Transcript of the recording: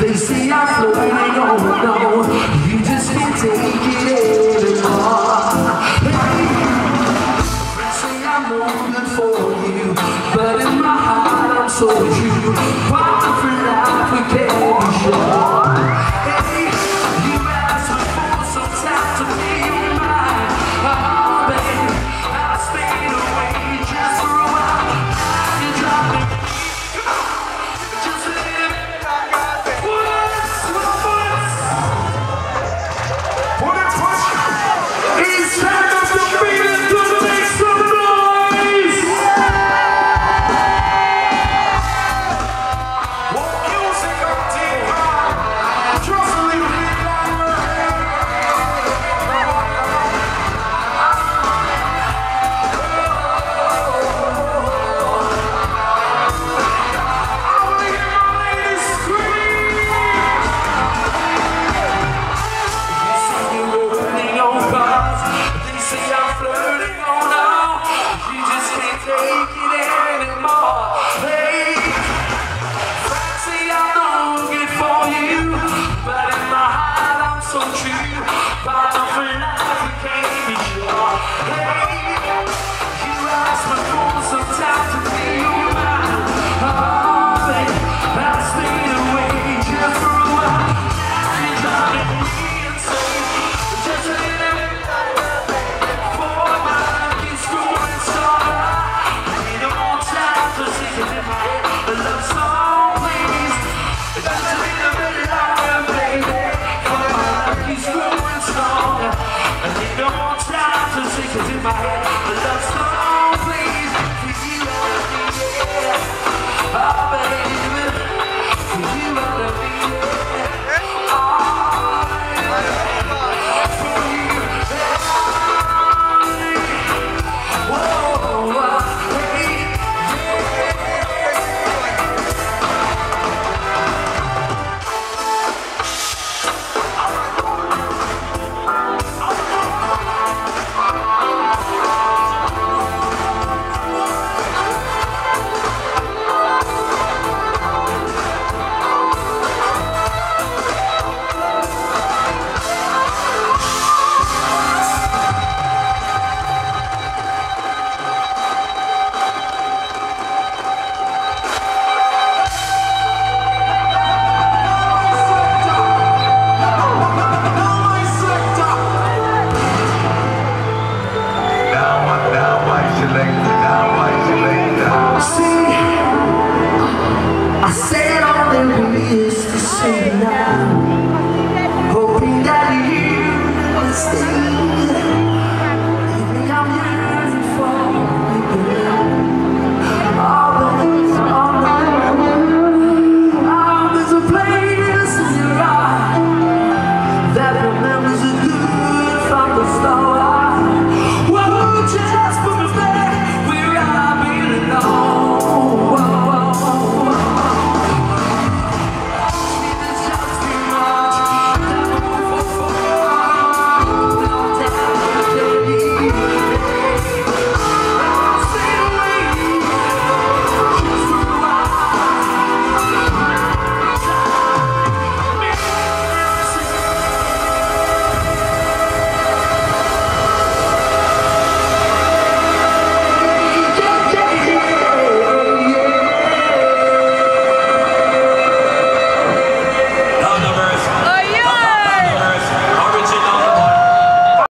They say I'm floating on no You so you Part for life, we can't be sure my.